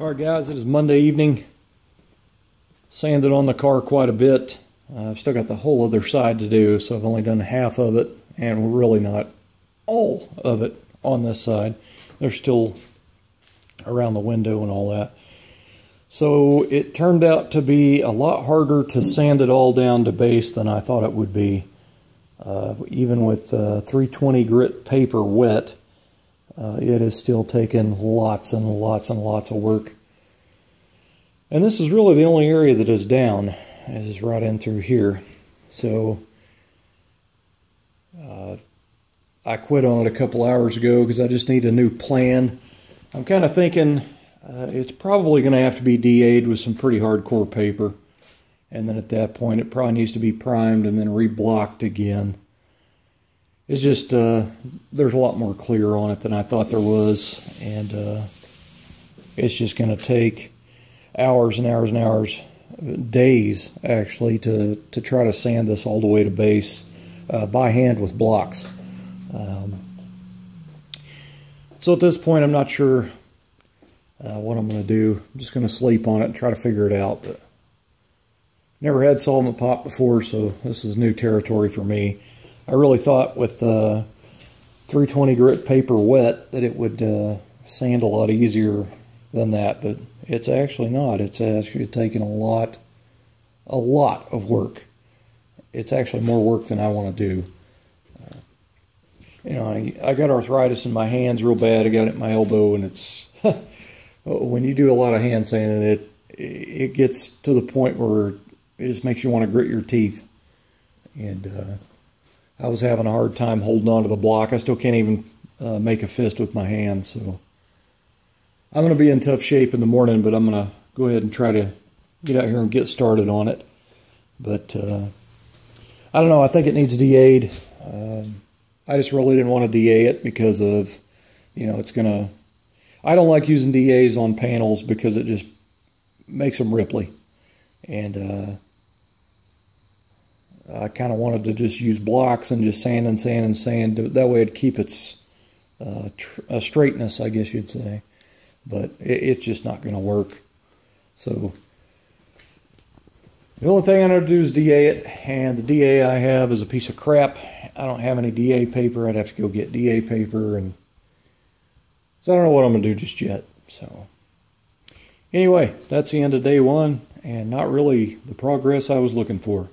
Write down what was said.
All right, guys, it is Monday evening. Sanded on the car quite a bit. Uh, I've still got the whole other side to do, so I've only done half of it, and really not all of it on this side. There's still around the window and all that. So it turned out to be a lot harder to sand it all down to base than I thought it would be. Uh, even with uh, 320 grit paper wet, uh, it has still taken lots and lots and lots of work. And this is really the only area that is down, is right in through here. So uh, I quit on it a couple hours ago because I just need a new plan. I'm kind of thinking uh, it's probably going to have to be DA'd with some pretty hardcore paper. And then at that point, it probably needs to be primed and then reblocked again it's just uh, there's a lot more clear on it than I thought there was, and uh, it's just going to take hours and hours and hours, days actually, to to try to sand this all the way to base uh, by hand with blocks. Um, so at this point, I'm not sure uh, what I'm going to do. I'm just going to sleep on it and try to figure it out. But never had solvent pop before, so this is new territory for me. I really thought with uh, 320 grit paper wet that it would uh, sand a lot easier than that, but it's actually not. It's actually taken a lot, a lot of work. It's actually more work than I want to do. Uh, you know, I, I got arthritis in my hands real bad. I got it in my elbow, and it's when you do a lot of hand sanding, it it gets to the point where it just makes you want to grit your teeth, and uh, I was having a hard time holding on to the block. I still can't even uh, make a fist with my hand, So I'm going to be in tough shape in the morning, but I'm going to go ahead and try to get out here and get started on it. But uh, I don't know. I think it needs DA'd. Um, I just really didn't want to DA it because of, you know, it's going to... I don't like using DAs on panels because it just makes them ripply. And... Uh, I kind of wanted to just use blocks and just sand and sand and sand. That way it'd keep its uh, uh, straightness, I guess you'd say. But it, it's just not going to work. So the only thing I know to do is DA it. And the DA I have is a piece of crap. I don't have any DA paper. I'd have to go get DA paper. and So I don't know what I'm going to do just yet. So anyway, that's the end of day one. And not really the progress I was looking for.